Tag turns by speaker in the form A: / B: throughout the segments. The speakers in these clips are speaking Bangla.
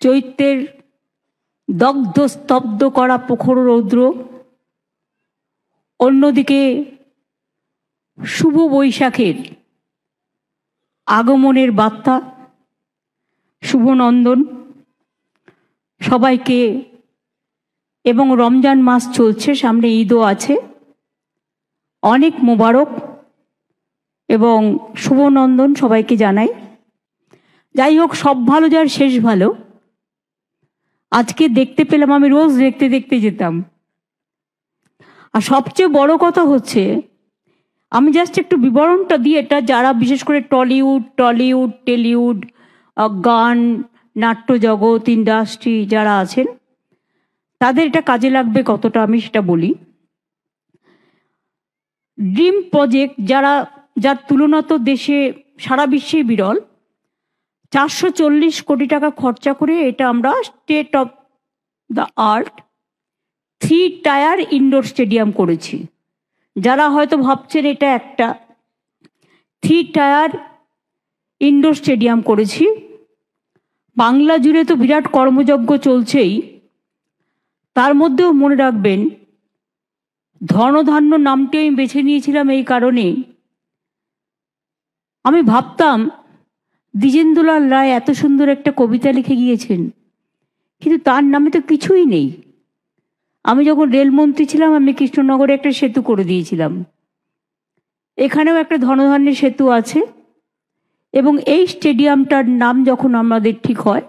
A: চৈত্রের দগ্ধ স্তব্ধ করা প্রখর রৌদ্র অন্যদিকে শুভ বৈশাখের আগমনের বার্তা শুভনন্দন সবাইকে। এবং রমজান মাস চলছে, সামনে ঈদও আছে। অনেক মোবারক এবং শুভনন্দন সবাইকে জানাই। যাই হোক, সব ভালো যার, শেষ ভালো। আজকে দেখতে পেলাম, আমি রোজ দেখতে দেখতে যেতাম। আর সবচেয়ে বড় কথা হচ্ছে, আমি জাস্ট একটু বিবরণটা দিয়ে এটা, যারা বিশেষ করে টলিউড টলিউড, টেলিউড গান, নাট্য জগৎ, ইন্ডাস্ট্রি যারা আছেন, তাদের এটা কাজে লাগবে কতটা আমি সেটা বলি। ড্রিম প্রজেক্ট যারা, যার তুলনা তো দেশে, সারা বিশ্বেই বিরল চারশো চল্লিশ কোটি টাকা খরচা করে এটা আমরা state of the art three tier indoor stadium করেছি। যারা হয়তো ভাবছেন এটা একটা থ্রি টায়ার ইনডোর স্টেডিয়াম করেছি। বাংলা জুড়ে তো বিরাট কর্মযজ্ঞ চলছেই। তার মধ্যেও মনে রাখবেন, ধনধান্য নামটি আমি বেছে নিয়েছিলাম এই কারণে আমি ভাবতাম দ্বিজেন্দ্রলাল রায় এত সুন্দর একটা কবিতা লিখে গিয়েছেন, কিন্তু তার নামে তো কিছুই নেই। আমি যখন রেলমন্ত্রী ছিলাম, আমি কৃষ্ণনগরে একটা সেতু করে দিয়েছিলাম। এখানেও একটা ধনধান্যের সেতু আছে এবং এই স্টেডিয়ামটার নাম যখন আমাদের ঠিক হয়,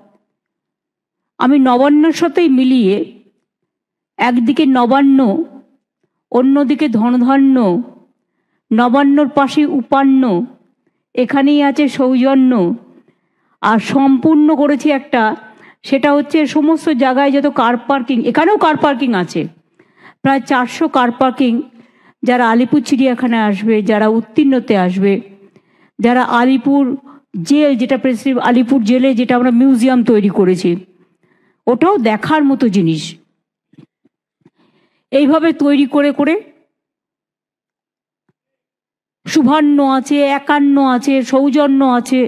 A: আমি নবান্নর সাথেই মিলিয়ে একদিকে নবান্ন, অন্যদিকে ধনধান্য, নবান্নর পাশে উপান্ন এখানেই আছে সৌজন্য। আর সম্পূর্ণ করেছি একটা, সেটা হচ্ছে সমস্ত জায়গায় যত কার পার্কিং এখানেও কার পার্কিং আছে। প্রায় চারশো কার পার্কিং যারা আলিপুর চিড়িয়াখানায় আসবে, যারা উত্তীর্ণতে আসবে, যারা আলিপুর জেল যেটা প্রেসিডেন্ট আলিপুর জেলে যেটা আমরা মিউজিয়াম তৈরি করেছি, ওটাও দেখার মতো জিনিস। এইভাবে তৈরি করে করে শুভান্ন আছে, একান্ন আছে, সৌজন্য আছে,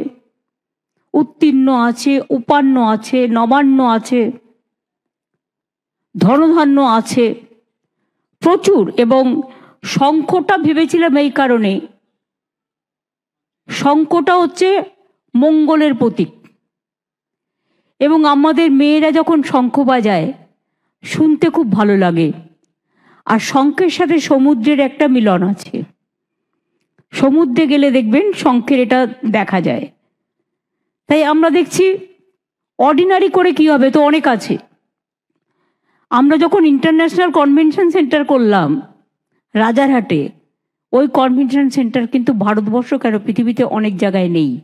A: উত্তীর্ণ আছে, উপান্ন আছে, নবান্ন আছে, ধনধান্য আছে। প্রচুর এবং শঙ্খটা ভেবেছিলাম এই কারণে। শঙ্খটা হচ্ছে মঙ্গলের প্রতীক। এবং আমাদের মেয়েরা যখন শঙ্খ বাজায়, শুনতে খুব ভালো লাগে। আর শঙ্খের সাথে সমুদ্রের একটা মিলন আছে। সমুদ্রে গেলে দেখবেন শঙ্খের এটা দেখা যায়। তাই আমরা দেখছি অর্ডিনারি করে কি হবে তো অনেক আছে। আমরা যখন ইন্টারন্যাশনাল কনভেনশন সেন্টার করলাম, রাজারহাটে, ওই কনভেনশন সেন্টার কিন্তু ভারতবর্ষ কেন পৃথিবীতে অনেক জায়গায় নেই।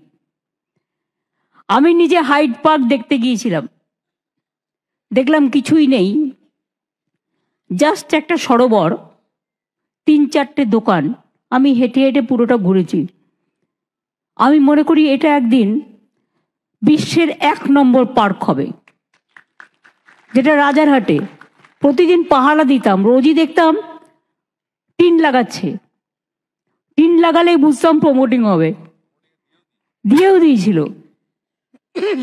A: আমি নিজে হাইড পার্ক দেখতে গিয়েছিলাম। দেখলাম কিছুই নেই। জাস্ট একটা সরোবর, তিন চারটে দোকান। আমি হেঁটে হেঁটে পুরোটা ঘুরেছি। আমি মনে করি এটা একদিন বিশ্বের এক নম্বর পার্ক হবে। যেটা রাজারহাটে। প্রতিদিন পাহারা দিতাম, রোজই দেখতাম, টিন লাগাচ্ছে। টিন লাগালেই বুঝতাম প্রমোটিং হবে। দিয়েও দিয়েছিল।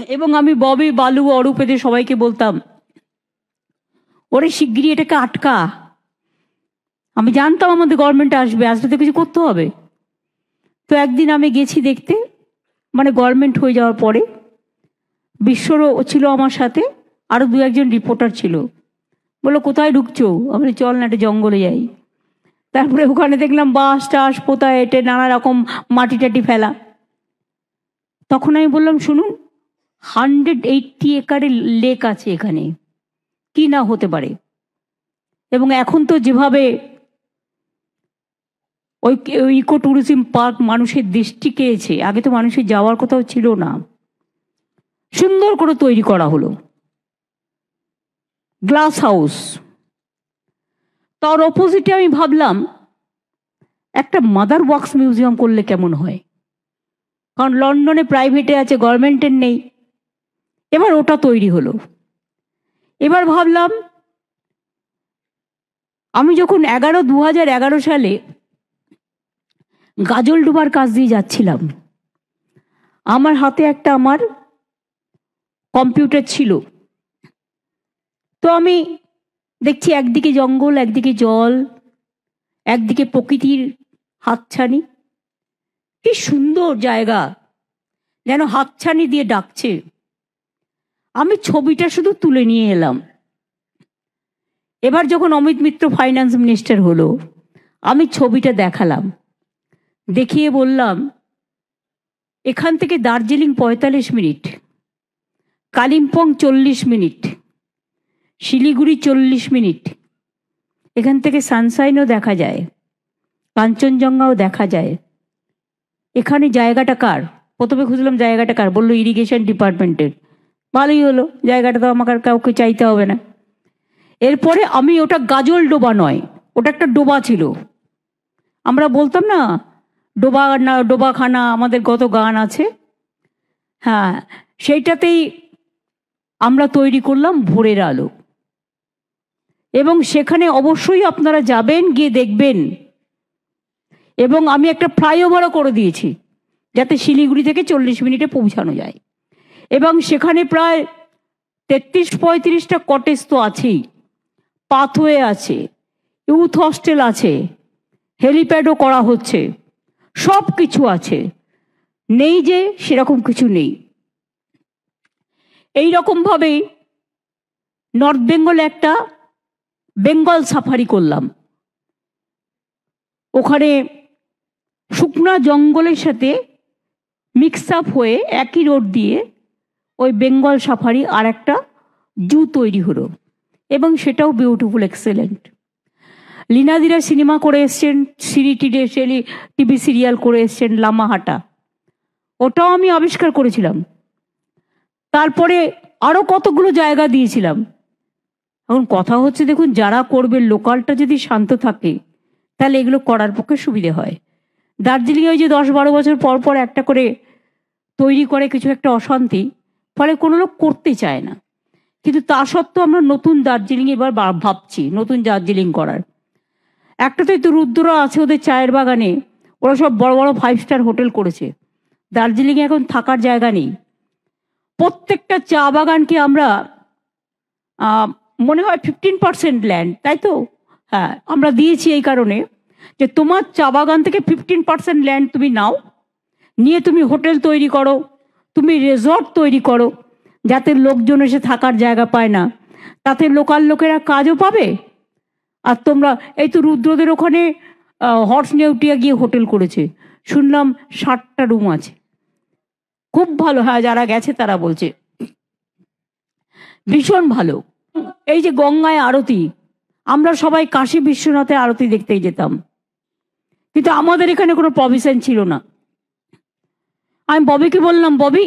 A: এবং আমি ববি, বালু অরূপেদের সবাইকে বলতাম, ওরে শিগগিরই এটাকে আটকা। আমি জানতাম আমাদের গভর্নমেন্ট আসবে আসলে তো কিছু করতে হবে। তো একদিন আমি গেছি দেখতে মানে গভর্নমেন্ট হয়ে যাওয়ার পরে, বিশ্বরও ছিল আমার সাথে, আরও দু একজন রিপোর্টার ছিল। বলল, কোথায় ঢুকছো? আমি চল না, একটা জঙ্গলে যাই। তারপরে ওখানে দেখলাম, বাস টাস, পোতায় এটে নানা রকম মাটি টাটি ফেলা। তখন আমি বললাম, শুনুন হান্ড্রেড এইটটি একরের লেক আছে এখানে। কি না হতে পারে? এবং এখন তো যেভাবে ওই ইকো ট্যুরিজম পার্ক মানুষের দৃষ্টি কেয়েছে আগে তো মানুষের যাওয়ার কোথাও ছিল না। সুন্দর করে তৈরি করা হলো। Glass house. তার অপোজিটে আমি ভাবলাম, একটা মাদার ওয়ার্কস মিউজিয়াম করলে কেমন হয়? কারণ লন্ডনে প্রাইভেটে আছে গভর্নমেন্টের নেই। এবার ওটা তৈরি হলো। এবার ভাবলাম, আমি যখন এগারো দু হাজার এগারো সালে গাজল ডুবার কাজ দিয়ে যাচ্ছিলাম। আমার হাতে একটা আমার কম্পিউটার ছিল। তো আমি দেখছি একদিকে জঙ্গল, একদিকে জল, একদিকে প্রকৃতির হাতছানি। কি সুন্দর জায়গা, যেন হাতছানি দিয়ে ডাকছে। আমি ছবিটা শুধু তুলে নিয়ে এলাম। এবার যখন অমিত মিত্র ফাইন্যান্স মিনিস্টার হলো, আমি ছবিটা দেখালাম। দেখিয়ে বললাম, এখান থেকে দার্জিলিং পঁয়তাল্লিশ মিনিট, কালিম্পং চল্লিশ মিনিট, শিলিগুড়ি চল্লিশ মিনিট, এখান থেকে সানসাইনও দেখা যায়, কাঞ্চনজঙ্ঘাও দেখা যায়। এখানে জায়গাটা কার? প্রথমে খুঁজলাম জায়গাটা কার? বলল ইরিগেশন ডিপার্টমেন্টের ভালোই হলো, জায়গাটা তো আমাকে কাউকে চাইতে হবে না। এরপরে আমি ওটা গাজল ডোবা নয়, ওটা একটা ডোবা ছিল। আমরা বলতাম না ডোবা না ডোবাখানা আমাদের গত গান আছে। হ্যাঁ সেইটাতেই আমরা তৈরি করলাম ভোরের আলো। এবং সেখানে অবশ্যই আপনারা যাবেন, গিয়ে দেখবেন। এবং আমি একটা ফ্লাইওভারও করে দিয়েছি, যাতে শিলিগুড়ি থেকে চল্লিশ মিনিটে পৌঁছানো যায়। এবং সেখানে প্রায় তেত্রিশ পঁয়ত্রিশটা কটেজ তো আছেই। পাথওয়ে আছে, ইউথ হস্টেল আছে, হেলিপ্যাডও করা হচ্ছে। সব কিছু আছে। নেই যে, সেরকম কিছু নেই। এই রকমভাবেই নর্থ বেঙ্গলে একটা বেঙ্গল সাফারি করলাম। ওখানে শুকনা জঙ্গলের সাথে মিক্স আপ হয়ে একই রোড দিয়ে ওই বেঙ্গল সাফারি আর একটা জু তৈরি হলো। এবং সেটাও বিউটিফুল এক্সেলেন্ট লীনাদিরা সিনেমা করে এসছেন সিরি টিডে টিভি সিরিয়াল করে এসছেন লামাহাটা। ওটাও আমি আবিষ্কার করেছিলাম। তারপরে আরও কতগুলো জায়গা দিয়েছিলাম। এখন কথা হচ্ছে, দেখুন, যারা করবে, লোকালটা যদি শান্ত থাকে, তাহলে এগুলো করার পক্ষে সুবিধে হয়। দার্জিলিংয়ে ওই যে দশ বারো বছর পর পর একটা করে তৈরি করে কিছু একটা অশান্তি, ফলে কোনো লোক করতে চায় না। কিন্তু তা সত্ত্বেও আমরা নতুন দার্জিলিং এবার ভাবছি, নতুন দার্জিলিং করার। একটা তো রুদ্র আছে ওদের চায়ের বাগানে। ওরা সব বড় বড় ফাইভ স্টার হোটেল করেছে। দার্জিলিংয়ে এখন থাকার জায়গা নেই। প্রত্যেকটা চা বাগানকে আমরা মনে হয় ফিফটিন পার্সেন্ট ল্যান্ড তাই তো? হ্যাঁ আমরা দিয়েছি এই কারণে যে তোমার চা বাগান থেকে ফিফটিন পার্সেন্ট ল্যান্ড তুমি নাও, নিয়ে তুমি হোটেল তৈরি করো, তুমি রেজর্ট তৈরি করো, যাতে লোকজন এসে থাকার জায়গা পায় না। তাতে লোকাল লোকেরা কাজও পাবে আর তোমরা, এই তো রুদ্রদের ওখানে হর্স নেউটিয়া গিয়ে হোটেল করেছে। শুনলাম ষাটটা রুম আছে। খুব ভালো হ্যাঁ যারা গেছে তারা বলছে। ভীষণ ভালো। এই যে গঙ্গায় আরতি, আমরা সবাই কাশী বিশ্বনাথে আরতি দেখতেই যেতাম। কিন্তু আমাদের এখানে কোনো প্রভিশন ছিল না। আমি ববিকে বললাম, ববি,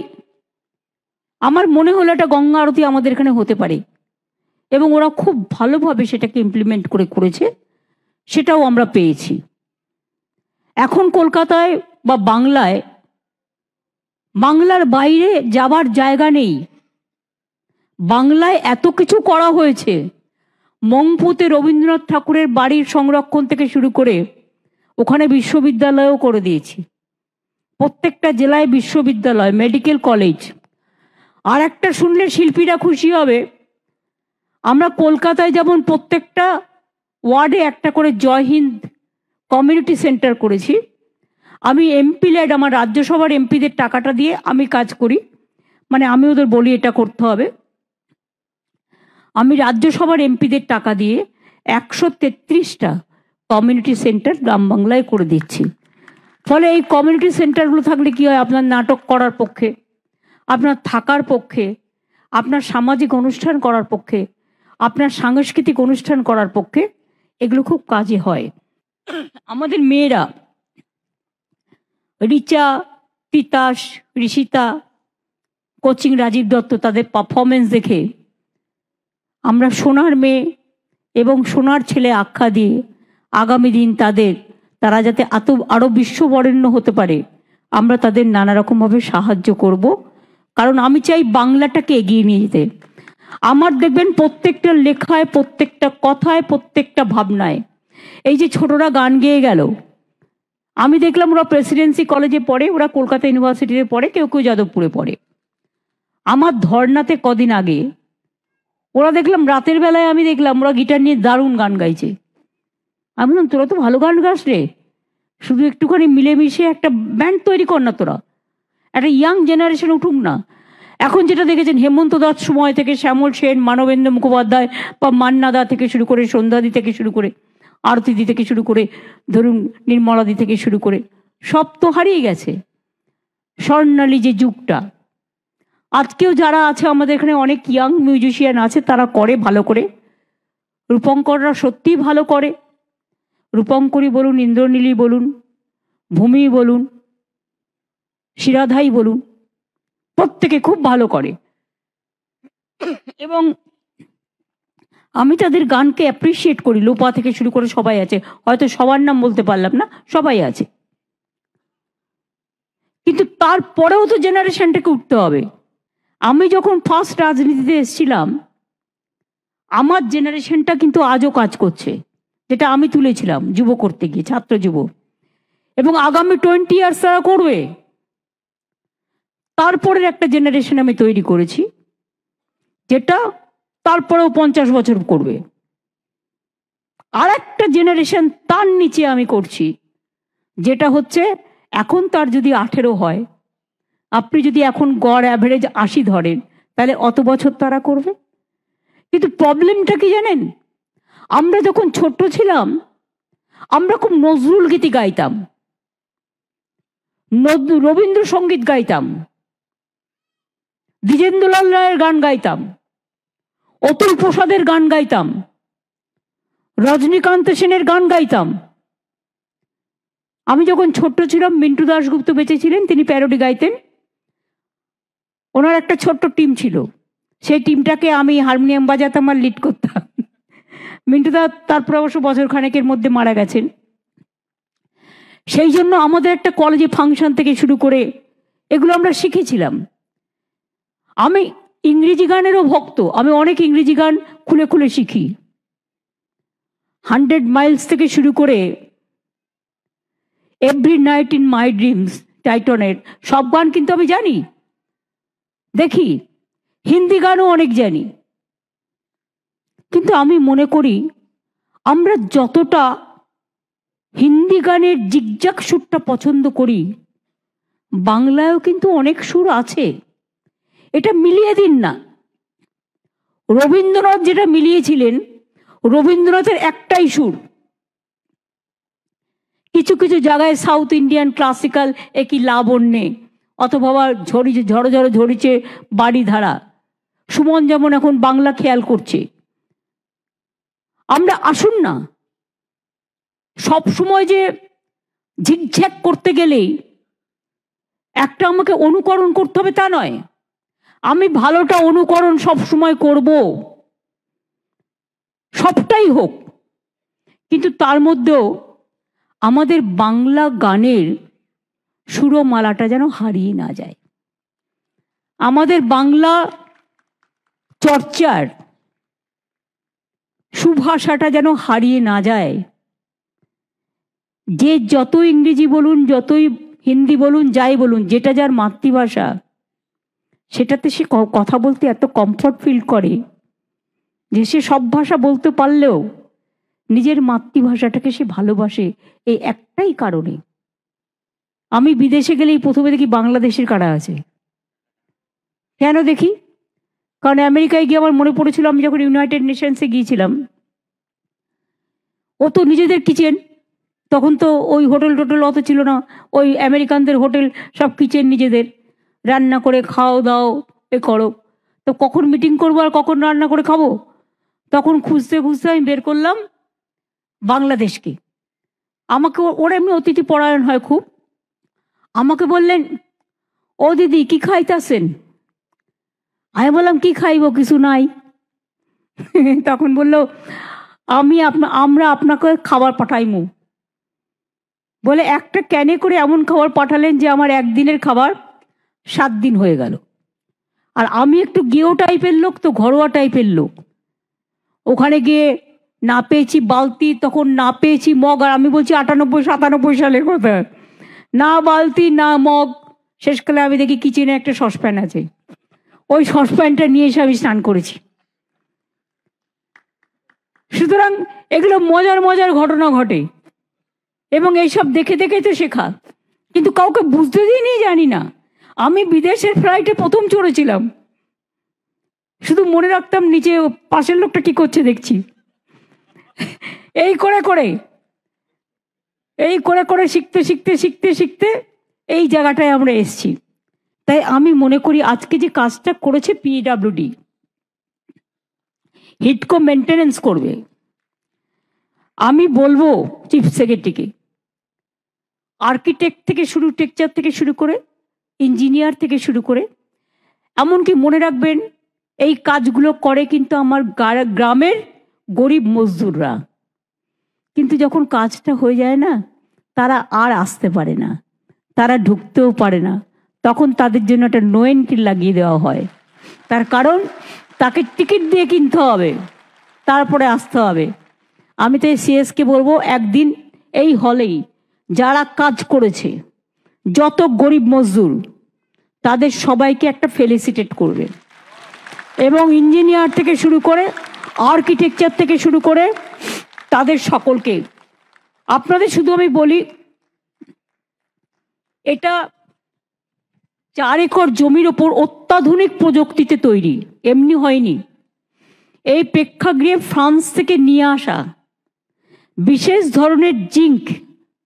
A: আমার মনে হলো একটা গঙ্গা আরতি আমাদের এখানে হতে পারে। এবং ওরা খুব ভালোভাবে সেটাকে ইমপ্লিমেন্ট করে করেছে, সেটাও আমরা পেয়েছি। এখন কলকাতায় বা বাংলায়, বাংলার বাইরে যাবার জায়গা নেই। বাংলায় এত কিছু করা হয়েছে। মংপুতে রবীন্দ্রনাথ ঠাকুরের বাড়ির সংরক্ষণ থেকে শুরু করে ওখানে বিশ্ববিদ্যালয়ও করে দিয়েছি। প্রত্যেকটা জেলায় বিশ্ববিদ্যালয়, মেডিকেল কলেজ। আর একটা শুনলে শিল্পীরা খুশি হবে আমরা কলকাতায় যেমন প্রত্যেকটা ওয়ার্ডে একটা করে জয় হিন্দ কমিউনিটি সেন্টার করেছি। আমি এমপি ল্যাড আমার রাজ্যসভার এমপিদের টাকাটা দিয়ে আমি কাজ করি। মানে আমি ওদের বলি এটা করতে হবে। আমি রাজ্যসভার এমপিদের টাকা দিয়ে একশো তেত্রিশটা কমিউনিটি সেন্টার গ্রাম বাংলায় করে দিচ্ছি। ফলে এই কমিউনিটি সেন্টারগুলো থাকলে কি হয়? আপনার নাটক করার পক্ষে, আপনার থাকার পক্ষে, আপনার সামাজিক অনুষ্ঠান করার পক্ষে আপনার সাংস্কৃতিক অনুষ্ঠান করার পক্ষে এগুলো খুব কাজে হয়। আমাদের মেয়েরা, রিচা, তিতাস, ঋষিতা, কোচিং রাজীব দত্ত তাদের পারফরমেন্স দেখে আমরা সোনার মেয়ে এবং সোনার ছেলে আখ্যা দিয়ে আগামী দিন তাদের, তারা যাতে এত আরও বিশ্ববরেণ্য হতে পারে, আমরা তাদের নানা রকমভাবে সাহায্য করব। কারণ আমি চাই বাংলাটাকে এগিয়ে নিয়ে যেতে। আমার দেখবেন প্রত্যেকটা লেখায়, প্রত্যেকটা কথায়, প্রত্যেকটা ভাবনায়। এই যে ছোটরা গান গেয়ে গেল। আমি দেখলাম ওরা প্রেসিডেন্সি কলেজে পড়ে, ওরা কলকাতা ইউনিভার্সিটিতে পড়ে, কেউ কেউ যাদবপুরে পড়ে। আমার ধর্নাতে কদিন আগে, ওরা দেখলাম রাতের বেলায় আমি দেখলাম ওরা গিটার নিয়ে দারুণ গান গাইছে। আমি বললাম, তোরা তো ভালো গান গাস রে। শুধু একটুখানি মিলেমিশে একটা ব্যান্ড তৈরি কর না তোরা। একটা ইয়াং জেনারেশন উঠুক না। এখন যেটা দেখেছেন, হেমন্ত দাস সময় থেকে, শ্যামল সেন, মানবেন্দ্র মুখোপাধ্যায় বা মান্নাদা থেকে শুরু করে সন্ধ্যাদি থেকে শুরু করে আরতিদি থেকে শুরু করে, ধরুন নির্মলাদি থেকে শুরু করে, সব তো হারিয়ে গেছে। স্বর্ণালী যে যুগটা। আজকেও যারা আছে, আমাদের এখানে অনেক ইয়াং মিউজিশিয়ান আছে, তারা করে ভালো করে। রূপঙ্কররা সত্যিই ভালো করে। রূপঙ্করী বলুন ইন্দ্রনীলি বলুন ভূমি বলুন, শিরাধাই বলুন প্রত্যেকে খুব ভালো করে। এবং আমি তাদের গানকে অ্যাপ্রিসিয়েট করি। লোপা থেকে শুরু করে সবাই আছে। হয়তো সবার নাম বলতে পারলাম না, সবাই আছে। কিন্তু তারপরেও তো জেনারেশনটাকে উঠতে হবে। আমি যখন ফার্স্ট রাজনীতিতে এসেছিলাম, আমার জেনারেশনটা কিন্তু আজও কাজ করছে। যেটা আমি তুলেছিলাম, যুব করতে গিয়ে, ছাত্র যুব। এবং আগামী টোয়েন্টি ইয়ার্স তারা করবে। তারপরের একটা জেনারেশন আমি তৈরি করেছি, যেটা তারপরেও পঞ্চাশ বছর করবে। আর একটা জেনারেশন তার নিচে আমি করছি, যেটা হচ্ছে এখন তার যদি আঠেরো হয়, আপনি যদি এখন গড় অ্যাভারেজ আশি ধরেন, তাহলে অত বছর তারা করবে? কিন্তু প্রবলেমটা কি জানেন? আমরা যখন ছোট্ট ছিলাম, আমরা খুব নজরুল গীতি গাইতাম। নদ- রবীন্দ্রসঙ্গীত গাইতাম। দ্বিজেন্দ্রলাল রায়ের গান গাইতাম, অতুল প্রসাদের গান গাইতাম, রজনীকান্ত সেনের গান গাইতাম। আমি যখন ছোট্ট ছিলাম, মিন্টু দাশগুপ্ত বেঁচে ছিলেন তিনি প্যারোডি গাইতেন। ওনার একটা ছোট্ট টিম ছিল। সেই টিমটাকে আমি হারমোনিয়াম বাজাতাম আর লিড করতাম। মিন্টু দা তারপর অবশ্য বছর খানেকের মধ্যে মারা গেছেন। সেই জন্য আমাদের একটা কলেজে ফাংশন থেকে শুরু করে এগুলো আমরা শিখেছিলাম। আমি ইংরেজি গানেরও ভক্ত, আমি অনেক ইংরেজি গান খুলে খুলে শিখি। হান্ড্রেড মাইলস থেকে শুরু করে every night in my dreams, টাইটনের সব গান কিন্তু আমি জানি। দেখি, হিন্দি গানও অনেক জানি। কিন্তু আমি মনে করি, আমরা যতটা হিন্দি গানের জিগজাক সুরটা পছন্দ করি, বাংলায়ও কিন্তু অনেক সুর আছে। এটা মিলিয়ে দিন না। রবীন্দ্রনাথ যেটা মিলিয়েছিলেন, রবীন্দ্রনাথের একটাই সুর। কিছু কিছু জায়গায় সাউথ ইন্ডিয়ান ক্লাসিক্যাল একই লাবণ্যে অথবা আবার ঝরিছে ঝড়ো ঝড়ো ঝরিছে বাড়ি ধারা সুমন যেমন এখন বাংলা খেয়াল করছে। আমরা আসুন না। সব সময় যে ঝিকঝ্যাক করতে গেলেই একটা আমাকে অনুকরণ করতে হবে তা নয়। আমি ভালোটা অনুকরণ সব সময় করব। সবটাই হোক। কিন্তু তার মধ্যেও আমাদের বাংলা গানের সুরমালাটা যেন হারিয়ে না যায়। আমাদের বাংলা চর্চার সুভাষাটা যেন হারিয়ে না যায়। যে যত ইংরেজি বলুন, যতই হিন্দি বলুন, যাই বলুন, যেটা যার মাতৃভাষা সেটাতে সে কথা বলতে এত কমফর্ট ফিল করে যে সে সব ভাষা বলতে পারলেও নিজের মাতৃভাষাটাকে সে ভালোবাসে এই একটাই কারণে। আমি বিদেশে গেলেই প্রথমে দেখি বাংলাদেশের কারা আছে। কেন দেখি? কারণ আমেরিকায় গিয়ে আমার মনে পড়েছিল আমি যখন ইউনাইটেড নেশনসে গিয়েছিলাম, ও তো নিজেদের কিচেন তখন তো ওই হোটেল টোটেল অত ছিল না, ওই আমেরিকানদের হোটেল সব কিচেন নিজেদের। রান্না করে খাও দাও, এ করো। তো কখন মিটিং করব আর কখন রান্না করে খাব? তখন খুঁজতে খুঁজতে আমি বের করলাম বাংলাদেশকে। আমাকে ওরা এমনি অতিথি পরায়ণ হয় খুব। আমাকে বললেন, ও দিদি, কি খাইতাছেন? আমি বললাম, কি খাইবো, কিছু নাই। তখন বলল, আমি আপনা আমরা আপনাকে খাবার পাঠাইমু। বলে, একটা ক্যানে করে এমন খাবার পাঠালেন যে আমার একদিনের খাবার সাত দিন হয়ে গেল। আর আমি একটু গেও টাইপের লোক, তো ঘরোয়া টাইপের লোক। ওখানে গিয়ে না পেয়েছি বালতি, তখন না পেয়েছি মগ, আর আমি বলছি আটানব্বই, সাতানব্বই সালের কথা। না বালতি, না মগ। শেষকালে আমি দেখি কিচেনে একটা সসপ্যান আছে। ওই সসপ্যানটা নিয়ে এসে আমি স্নান করেছি। সুতরাং এগুলো মজার মজার ঘটনা ঘটে। এবং এইসব দেখে দেখে তো শেখা। কিন্তু কাউকে বুঝতে দিইনি জানি না। আমি বিদেশের ফ্লাইটে প্রথম চড়েছিলাম। শুধু মনে রাখতাম নিচে পাশের লোকটা কি করছে দেখছি। এই করে করে। এই করে করে শিখতে শিখতে শিখতে শিখতে এই জায়গাটায় আমরা এসছি। তাই আমি মনে করি আজকে যে কাজটা করেছে পিডাব্লিউডি হিটকো মেনটেনেন্স করবে। আমি বলব চিফ সেক্রেটারিকে আর্কিটেক্ট থেকে শুরু টেকচার থেকে শুরু করে ইঞ্জিনিয়ার থেকে শুরু করে, এমনকি মনে রাখবেন, এই কাজগুলো করে কিন্তু আমার গ্রামের গরিব মজদুররা। কিন্তু যখন কাজটা হয়ে যায় না, তারা আর আসতে পারে না, তারা ঢুকতেও পারে না। তখন তাদের জন্য একটা নো এন্ট্রি লাগিয়ে দেওয়া হয়। তার কারণ, তাকে টিকিট দিয়ে কিনতে হবে, তারপরে আসতে হবে। আমি তো সিএসকে বলব, একদিন এই হলেই যারা কাজ করেছে যত গরিব মজদুর, তাদের সবাইকে একটা ফেলিসিটেট করবে। এবং ইঞ্জিনিয়ার থেকে শুরু করে আর্কিটেকচার থেকে শুরু করে তাদের সকলকে। আপনাদের শুধু আমি বলি, এটা চার একর জমির ওপর অত্যাধুনিক প্রযুক্তিতে তৈরি, এমনি হয়নি। এই প্রেক্ষাগৃহে ফ্রান্স থেকে নিয়ে আসা বিশেষ ধরনের জিঙ্ক,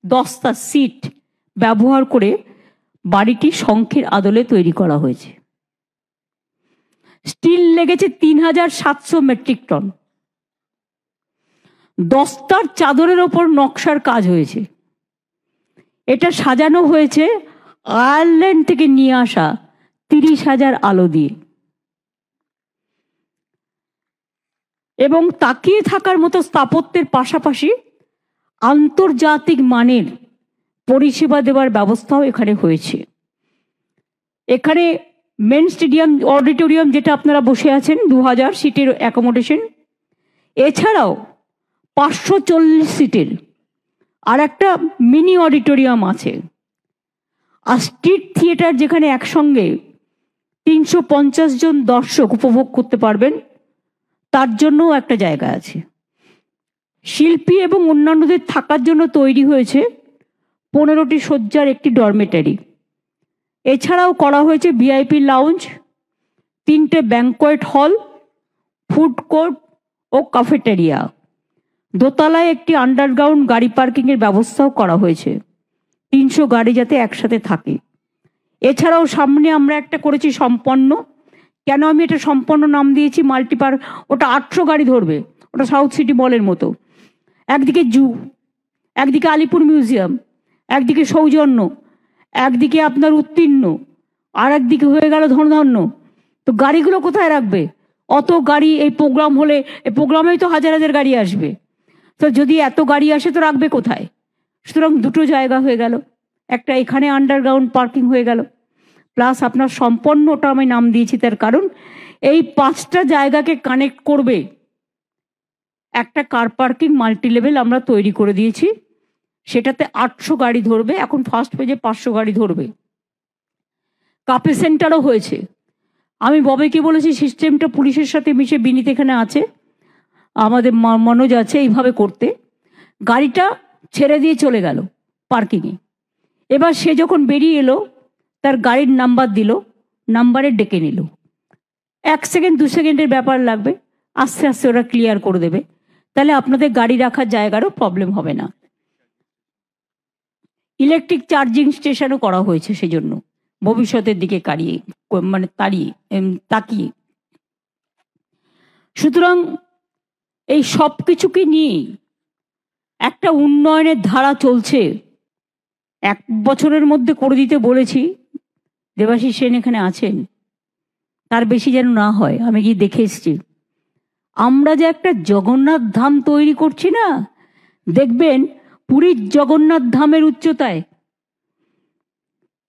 A: দস্তা, সিট ব্যবহার করে বাড়িটি শঙ্খের আদলে তৈরি করা হয়েছে। স্টিল লেগেছে তিন হাজার সাতশো মেট্রিক টন। দস্তার চাদরের ওপর নকশার কাজ হয়েছে। এটা সাজানো হয়েছে আয়ারল্যান্ড থেকে নিয়ে আসা তিরিশ হাজার আলো দিয়ে। এবং তাকিয়ে থাকার মতো স্থাপত্যের পাশাপাশি আন্তর্জাতিক মানের পরিষেবা দেওয়ার ব্যবস্থাও এখানে হয়েছে। এখানে মেন স্টেডিয়াম অডিটোরিয়াম যেটা আপনারা বসে আছেন দু হাজার সিটের অ্যাকোমোডেশন এছাড়াও পাঁচশো চল্লিশ সিটের আর একটা মিনি অডিটোরিয়াম আছে। আর স্ট্রিট থিয়েটার যেখানে একসঙ্গে তিনশো পঞ্চাশ জন দর্শক উপভোগ করতে পারবেন, তার জন্যও একটা জায়গা আছে। শিল্পী এবং অন্যান্যদের থাকার জন্য তৈরি হয়েছে পনেরোটি শয্যার একটি ডরমেটারি এছাড়াও করা হয়েছে ভিআইপি লাউঞ্জ তিনটে ব্যাঙ্কোয়েট হল ফুড কোর্ট ও কাফেটেরিয়া দোতলায় একটি আন্ডারগ্রাউন্ড গাড়ি পার্কিংয়ের ব্যবস্থাও করা হয়েছে। তিনশো গাড়ি যাতে একসাথে থাকে। এছাড়াও সামনে আমরা একটা করেছি সম্পন্ন। কেন আমি এটা সম্পন্ন নাম দিয়েছি? মাল্টিপার ওটা আটশো গাড়ি ধরবে। ওটা সাউথ সিটি মলের মতো। একদিকে জু, একদিকে আলিপুর মিউজিয়াম একদিকে সৌজন্য, একদিকে আপনার উত্তীর্ণ আর একদিকে হয়ে গেল ধনধন্য। তো গাড়িগুলো কোথায় রাখবে? অত গাড়ি, এই প্রোগ্রাম হলে, এই প্রোগ্রামেই তো হাজার হাজার গাড়ি আসবে। তো যদি এত গাড়ি আসে তো রাখবে কোথায়? সুতরাং দুটো জায়গা হয়ে গেল। একটা এখানে আন্ডারগ্রাউন্ড পার্কিং হয়ে গেল। প্লাস আপনার সম্পন্নটা আমি নাম দিয়েছি তার কারণ, এই পাঁচটা জায়গাকে কানেক্ট করবে। একটা কার পার্কিং মাল্টি লেভেল আমরা তৈরি করে দিয়েছি। সেটাতে আটশো গাড়ি ধরবে, এখন ফার্স্ট পেজে পাঁচশো গাড়ি ধরবে। কাপে সেন্টারও হয়েছে। আমি ববেকে বলেছি সিস্টেমটা পুলিশের সাথে মিশে বিনীত এখানে আছে। আমাদের মনোজ আছে এইভাবে করতে। গাড়িটা ছেড়ে দিয়ে চলে গেল পার্কিংয়ে এবার সে যখন বেরিয়ে এলো, তার গাড়ির নাম্বার দিল নাম্বারে ডেকে নিল। এক সেকেন্ড দু সেকেন্ডের ব্যাপার লাগবে। আস্তে আস্তে ওরা ক্লিয়ার করে দেবে। তাহলে আপনাদের গাড়ি রাখার জায়গারও প্রবলেম হবে না। ইলেকট্রিক চার্জিং স্টেশনও করা হয়েছে সেজন্য। ভবিষ্যতের দিকে কারিয়ে মানে তাড়িয়ে তাকিয়ে। সুতরাং এই সব কিছুকে নিয়ে একটা উন্নয়নের ধারা চলছে। এক বছরের মধ্যে করে দিতে বলেছি। দেবাশিস সেন এখানে আছেন। তার বেশি যেন না হয়, আমি গিয়ে দেখে এসছি। আমরা যে একটা জগন্নাথ ধাম তৈরি করছি না, দেখবেন পুরীর জগন্নাথ ধামের উচ্চতায়।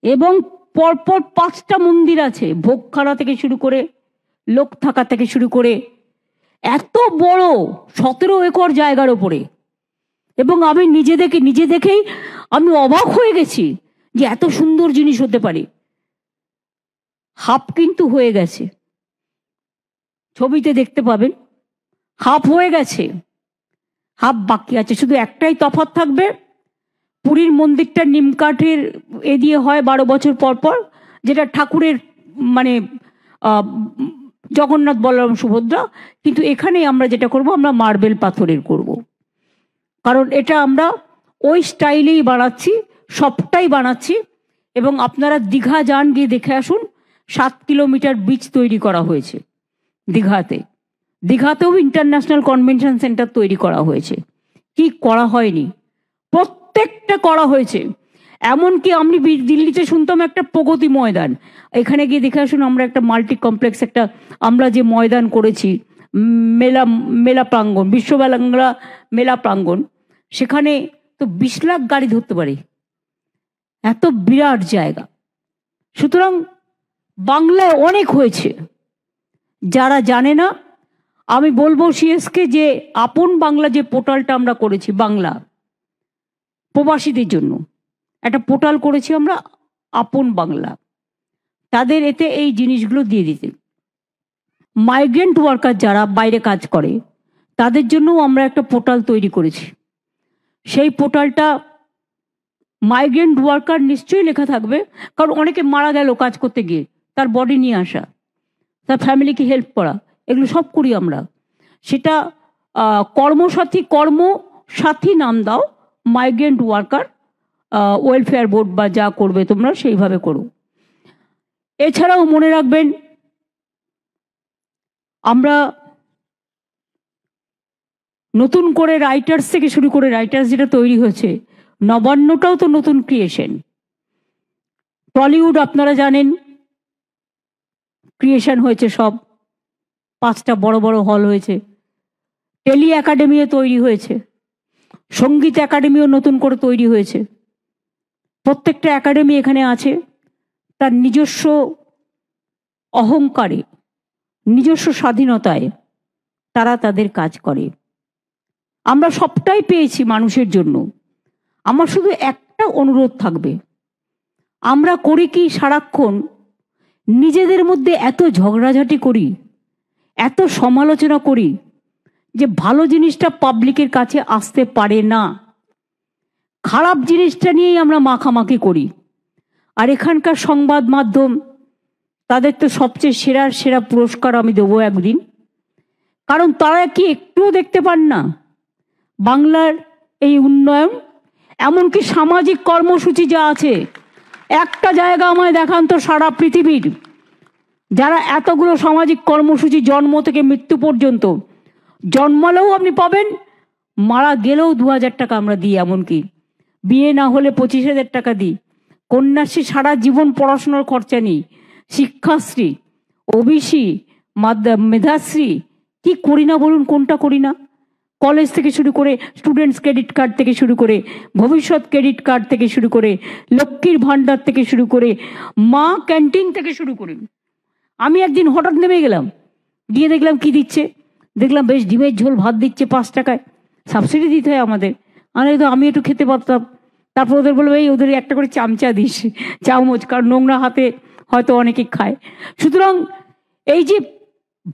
A: এবং পরপর পাঁচটা মন্দির আছে, ভোগখানা থেকে শুরু করে, লোক থাকা থেকে শুরু করে, এত বড় সতেরো একর জায়গার ওপরে। এবং আমি নিজে দেখে, নিজে দেখেই আমি অবাক হয়ে গেছি যে এত সুন্দর জিনিস হতে পারে। হাফ কিন্তু হয়ে গেছে। ছবিতে দেখতে পাবেন, হাফ হয়ে গেছে। হাফ বাকি আছে, শুধু একটাই তফাৎ থাকবে। পুরীর মন্দিরটা নিমকাঠের এ দিয়ে হয় বারো বছর পর পর, যেটা ঠাকুরের মানে জগন্নাথ বলরাম সুভদ্রা। কিন্তু এখানে আমরা যেটা করব, আমরা মার্বেল পাথরের করব। কারণ এটা আমরা ওই স্টাইলেই বানাচ্ছি, সবটাই বানাচ্ছি। এবং আপনারা দীঘা যান, গিয়ে দেখে আসুন, সাত কিলোমিটার বিচ তৈরি করা হয়েছে দীঘাতে। দীঘাতেও ইন্টারন্যাশনাল কনভেনশন সেন্টার তৈরি করা হয়েছে। কি করা হয়নি? প্রত্যেকটা করা হয়েছে। এমনকি আমি দিল্লিতে শুনতাম একটা প্রগতি ময়দান। এখানে গিয়ে দেখে আসুন আমরা একটা মাল্টি কমপ্লেক্স একটা আমরা যে ময়দান করেছি, মেলা মেলা প্রাঙ্গণ, বিশ্ববাংলা মেলা প্রাঙ্গণ, সেখানে তো বিশ লাখ গাড়ি ধরতে পারে। এত বিরাট জায়গা। সুতরাং বাংলায় অনেক হয়েছে। যারা জানে না আমি বলব সিএসকে যে আপন বাংলা যে পোর্টালটা আমরা করেছি বাংলা, প্রবাসীদের জন্য। একটা পোর্টাল করেছি আমরা আপন বাংলা। তাদের এতে এই জিনিসগুলো দিয়ে দিতে। মাইগ্রেন্ট ওয়ার্কার যারা বাইরে কাজ করে, তাদের জন্যও আমরা একটা পোর্টাল তৈরি করেছি। সেই পোর্টালটা মাইগ্রেন্ট ওয়ার্কার নিশ্চয়ই লেখা থাকবে, কারণ অনেকে মারা গেল কাজ করতে গিয়ে, তার বডি নিয়ে আসা, তার ফ্যামিলিকে হেল্প করা। এগুলো সব করি আমরা। সেটা কর্মসাথী কর্মসাথী নাম দাও মাইগ্রেন্ট ওয়ার্কার ওয়েলফেয়ার বোর্ড বা যা করবে তোমরা সেইভাবে করো। এছাড়াও মনে রাখবেন, আমরা নতুন করে রাইটার্স থেকে শুরু করে রাইটার্স যেটা তৈরি হয়েছে, নবান্নটাও তো নতুন ক্রিয়েশন টলিউড আপনারা জানেন ক্রিয়েশন হয়েছে সব। পাঁচটা বড় বড় হল হয়েছে। টেলি একাডেমিও তৈরি হয়েছে। সংগীত একাডেমিও নতুন করে তৈরি হয়েছে। প্রত্যেকটা একাডেমি এখানে আছে। তার নিজস্ব অহংকারে, নিজস্ব স্বাধীনতায় তারা তাদের কাজ করে। আমরা সবটাই পেয়েছি মানুষের জন্য। আমার শুধু একটা অনুরোধ থাকবে। আমরা করি কি সারাক্ষণ? নিজেদের মধ্যে এত ঝগড়াঝাটি করি? এত সমালোচনা করি যে ভালো জিনিসটা পাবলিকের কাছে আসতে পারে না। খারাপ জিনিসটা নিয়েই আমরা মাখামাখি করি। আর এখানকার সংবাদ মাধ্যম, তাদের তো সবচেয়ে সেরার সেরা পুরস্কার আমি দেবো একদিন। কারণ তারা কি একটুও দেখতে পান না? বাংলার এই উন্নয়ন, এমনকি সামাজিক কর্মসূচি যা আছে, একটা জায়গা আমায় দেখান তো সারা পৃথিবীর। যারা এতগুলো সামাজিক কর্মসূচি জন্ম থেকে মৃত্যু পর্যন্ত জন্মালেও আপনি পাবেন, মারা গেলেও দু হাজার টাকা আমরা দিই এমনকি। বিয়ে না হলে পঁচিশ হাজার টাকা দিই। কন্যাশ্রী সারা জীবন পড়াশোনার খরচা নেই। শিক্ষাশ্রী, ওবিসি মেধাশ্রী, কি করি না বলুন, কোনটা করি না? কলেজ থেকে শুরু করে স্টুডেন্টস ক্রেডিট কার্ড থেকে শুরু করে, ভবিষ্যৎ ক্রেডিট কার্ড থেকে শুরু করে, লক্ষ্মীর ভাণ্ডার থেকে শুরু করে, মা ক্যান্টিন থেকে শুরু করে। আমি একদিন হঠাৎ নেমে গেলাম। গিয়ে দেখলাম কি দিচ্ছে? দেখলাম বেশ ডিমের ঝোল, ভাত দিচ্ছে পাঁচ টাকায়। সাবসিডি দিতে হয় আমাদের। আমি তো, আমি একটু খেতে পারতাম। তারপর ওদের বলব এই, ওদের একটা করে চামচা দিস, চামচ, কারণ নোংরা হাতে হয়তো অনেকে খায়। সুতরাং এই যে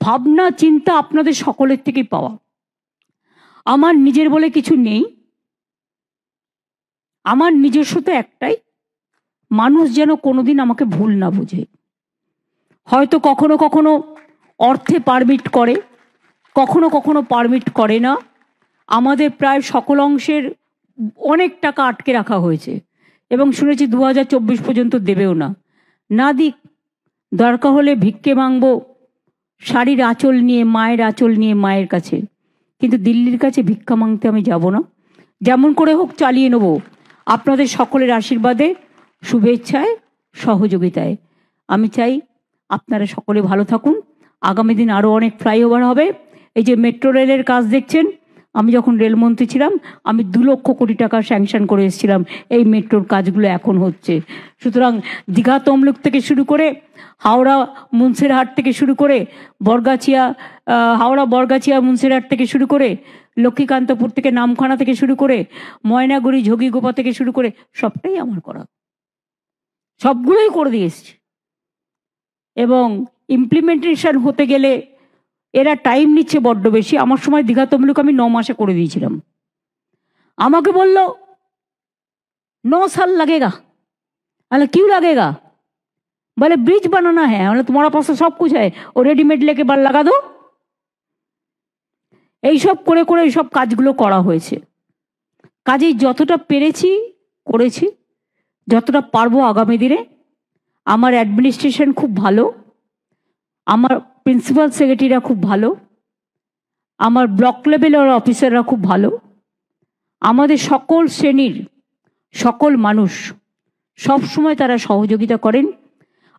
A: ভাবনা, চিন্তা আপনাদের সকলের থেকেই পাওয়া। আমার নিজের বলে কিছু নেই। আমার নিজস্ব তো একটাই, মানুষ যেন কোনোদিন আমাকে ভুল না বোঝে। হয়তো কখনো কখনো অর্থে পারমিট করে, কখনো কখনো পারমিট করে না। আমাদের প্রায় সকল অংশের অনেক টাকা আটকে রাখা হয়েছে এবং শুনেছি দু হাজার চব্বিশ পর্যন্ত দেবেও না। না দিক, দরকার হলে ভিক্ষে মাংবো শাড়ির আঁচল নিয়ে, মায়ের আঁচল নিয়ে মায়ের কাছে। কিন্তু দিল্লির কাছে ভিক্ষা মাংতে আমি যাব না। যেমন করে হোক চালিয়ে নেব। আপনাদের সকলের আশীর্বাদে, শুভেচ্ছায়, সহযোগিতায়। আমি চাই আপনারা সকলে ভালো থাকুন। আগামী দিন আরও অনেক ফ্লাইওভার হবে। এই যে মেট্রো রেলের কাজ দেখছেন? আমি যখন রেলমন্ত্রী ছিলাম, আমি দু লক্ষ কোটি টাকা স্যাংশন করে এসেছিলাম। এই মেট্রোর কাজগুলো এখন হচ্ছে। সুতরাং দীঘা তমলুক থেকে শুরু করে হাওড়া মুন্সিরহাট থেকে শুরু করে বরগাছিয়া হাওড়া, বরগাছিয়া, মুন্সিরহাট থেকে শুরু করে লক্ষ্মীকান্তপুর থেকে নামখানা থেকে শুরু করে ময়নাগুড়ি, ঝগিগোপা থেকে শুরু করে সবটাই আমার করা। সবগুলোই করে দিয়ে এসছি। ইমপ্লিমেন্টেশন হতে গেলে এরা টাইম নিচ্ছে বড্ড বেশি আমার সময় দীঘা তমলুক আমি ন মাসে করে দিয়েছিলাম আমাকে বলল ন সাল লাগেগা अरे क्यों लगेगा बोले ब्रिज बनाना है बोले तुम्हारा पास तो सब कुछ है ও রেডিমেড লেকে বার লাগা দো এইসব করে করে এইসব কাজগুলো করা হয়েছে কাজেই যতটা পেরেছি করেছি যতটা পারবো আগামী দিনে আমার অ্যাডমিনিস্ট্রেশন খুব ভালো, আমার প্রিন্সিপাল সেক্রেটারিরা খুব ভালো, আমার ব্লক লেভেলের অফিসাররা খুব ভালো, আমাদের সকল শ্রেণির সকল মানুষ সব সময় তারা সহযোগিতা করেন।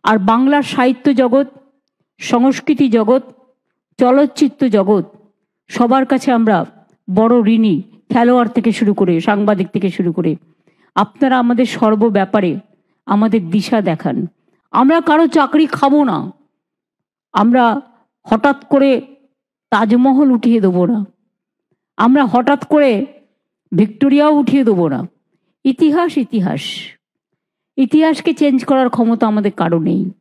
A: আর বাংলার সাহিত্য জগৎ, সংস্কৃতি জগৎ, চলচ্চিত্র জগৎ, সবার কাছে আমরা বড় ঋণী, খেলোয়াড় থেকে শুরু করে, সাংবাদিক থেকে শুরু করে। আপনারা আমাদের সর্ব ব্যাপারে আমাদের দিশা দেখান। আমরা কারও চাকরি খাব না। আমরা হঠাৎ করে তাজমহল উঠিয়ে দেবো না। আমরা হঠাৎ করে ভিক্টোরিয়াও উঠিয়ে দেবো না। ইতিহাস ইতিহাস। ইতিহাসকে চেঞ্জ করার ক্ষমতা আমাদের কারও নেই।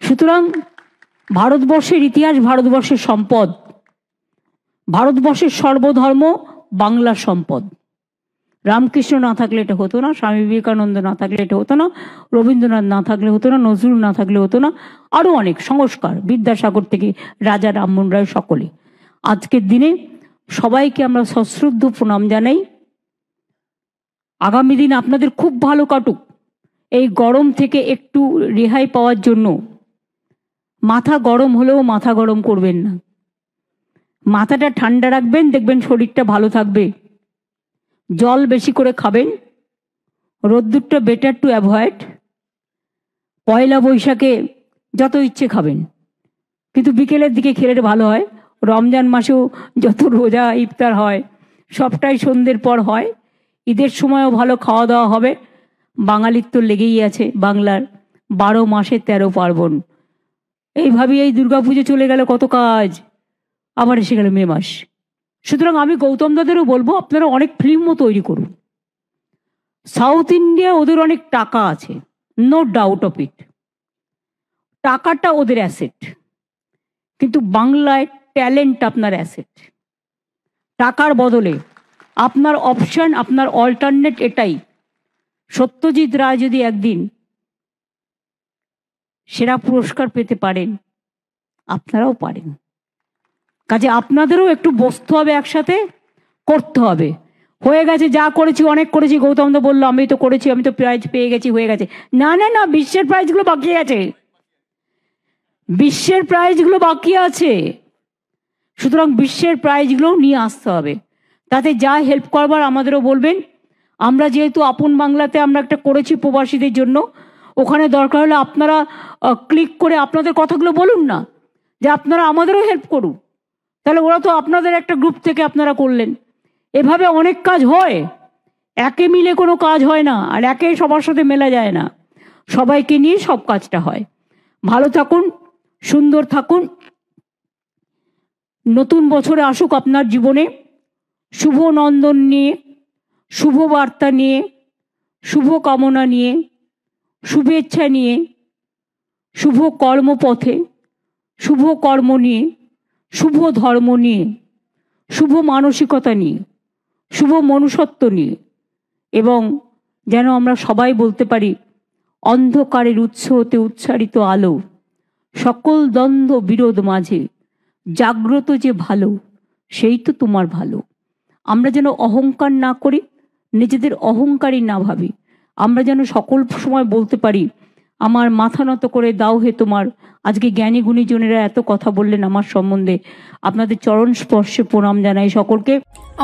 A: সুতরাং ভারতবর্ষের ইতিহাস ভারতবর্ষের সম্পদ। ভারতবর্ষের সর্বধর্ম বাংলা সম্পদ। রামকৃষ্ণ না থাকলে এটা হতো না, স্বামী বিবেকানন্দ না থাকলে এটা হতো না, রবীন্দ্রনাথ না থাকলে হতো না, নজরুল না থাকলে হতো না আরও অনেক সংস্কার, বিদ্যাসাগর থেকে রাজা রামমোহন রায় সকলে। আজকের দিনে সবাইকে আমরা সশ্রদ্ধ প্রণাম জানাই। আগামী দিন আপনাদের খুব ভালো কাটুক। এই গরম থেকে একটু রেহাই পাওয়ার জন্য। মাথা গরম হলেও মাথা গরম করবেন না। মাথাটা ঠান্ডা রাখবেন, দেখবেন শরীরটা ভালো থাকবে। জল বেশি করে খাবেন। রোদ্দুরটা বেটার টু অ্যাভয়েড পয়লা বৈশাখে যত ইচ্ছে খাবেন। কিন্তু বিকেলের দিকে খেলে ভালো হয়। রমজান মাসেও যত রোজা ইফতার হয়, সবটাই সন্ধ্যের পর হয়। ঈদের সময়ও ভালো খাওয়া দাওয়া হবে। বাঙালির তো লেগেই আছে বাংলার বারো মাসে তেরো পার্বণ। এইভাবেই এই দুর্গাপুজো চলে গেল কত কাজ। আবার এসে গেল মে মাস। সুতরাং আমি গৌতম দাদেরও বলব, আপনারা অনেক ফিল্মও তৈরি করুন। সাউথ ইন্ডিয়া ওদের অনেক টাকা আছে নো ডাউট অফ ইট টাকাটা ওদের অ্যাসেট কিন্তু বাংলায় ট্যালেন্ট আপনার অ্যাসেট টাকার বদলে আপনার অপশন আপনার অল্টারনেট এটাই। সত্যজিৎ রায় যদি একদিন সেরা পুরস্কার পেতে পারেন, আপনারাও পারেন। কাজে আপনাদেরও একটু বসতে হবে একসাথে, করতে হবে। হয়ে গেছে, যা করেছি, অনেক করেছি। গৌতম তো বলল, আমি তো করেছি, আমি তো প্রাইজ পেয়ে গেছি, হয়ে গেছে। না না না, বিশ্বের প্রাইজগুলো বাকি আছে। বিশ্বের প্রাইজগুলো বাকি আছে। সুতরাং বিশ্বের প্রাইজগুলোও নিয়ে আসতে হবে। তাতে যা হেল্প করবার আমাদেরও বলবেন। আমরা যেহেতু আপন বাংলাতে আমরা একটা করেছি প্রবাসীদের জন্য, ওখানে দরকার হলে আপনারা ক্লিক করে আপনাদের কথাগুলো বলুন না, যে আপনারা আমাদেরও হেল্প করুন। তাহলে ওরা তো আপনাদের একটা গ্রুপ থেকে আপনারা করলেন। এভাবে অনেক কাজ হয়। একে মিলে কোনো কাজ হয় না, আর একে সবার সাথে মেলা যায় না। সবাইকে নিয়ে সব কাজটা হয়। ভালো থাকুন, সুন্দর থাকুন। নতুন বছরে আসুক আপনার জীবনে। শুভ নন্দন নিয়ে, শুভ বার্তা নিয়ে, শুভ কামনা নিয়ে, শুভেচ্ছা নিয়ে, শুভ কর্মপথে, শুভ কর্ম নিয়ে। শুভ ধর্ম নিয়ে, শুভ মানসিকতা নিয়ে, শুভ মনুষ্যত্ব নিয়ে এবং যেন আমরা সবাই বলতে পারি অন্ধকারের উৎস হতে উচ্চারিত আলো, সকল দ্বন্দ্ব বিরোধ মাঝে জাগ্রত যে ভালো, সেই তো তোমার ভালো। আমরা যেন অহংকার না করি, নিজেদের অহংকারী না ভাবি। আমরা যেন সকল সময় বলতে পারি আমার মাথা নত করে দাও হে তোমার। আজকে জ্ঞানী গুণীজনেরা এত কথা বললেন আমার সম্বন্ধে। আপনাদের চরণ স্পর্শে প্রণাম জানাই সকলকে।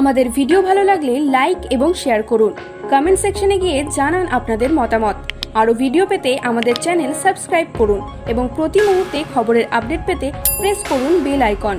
B: আমাদের ভিডিও ভালো লাগলে লাইক এবং শেয়ার করুন। কমেন্ট সেকশনে গিয়ে জানান আপনাদের মতামত। আরও ভিডিও পেতে আমাদের চ্যানেল সাবস্ক্রাইব করুন এবং প্রতি মুহূর্তে খবরের আপডেট পেতে প্রেস করুন বেল আইকন।